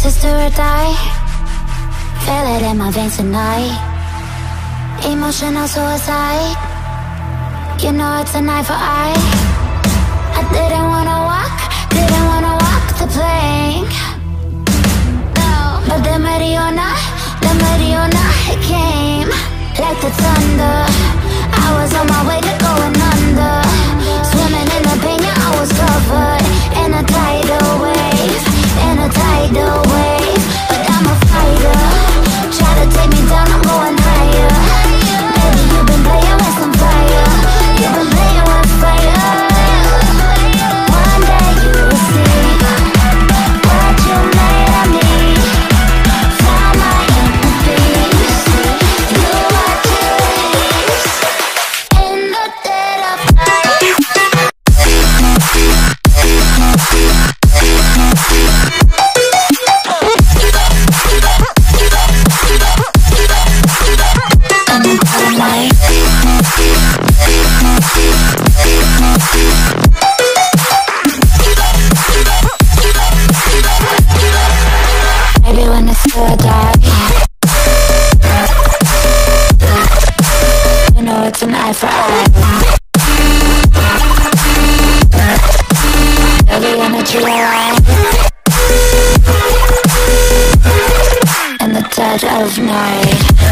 Sister or die. Feel it in my veins tonight. Emotional suicide. You know it's a eye for eye. I didn't wanna. it's an eye for eye. Everyone that you are, and the touch of night.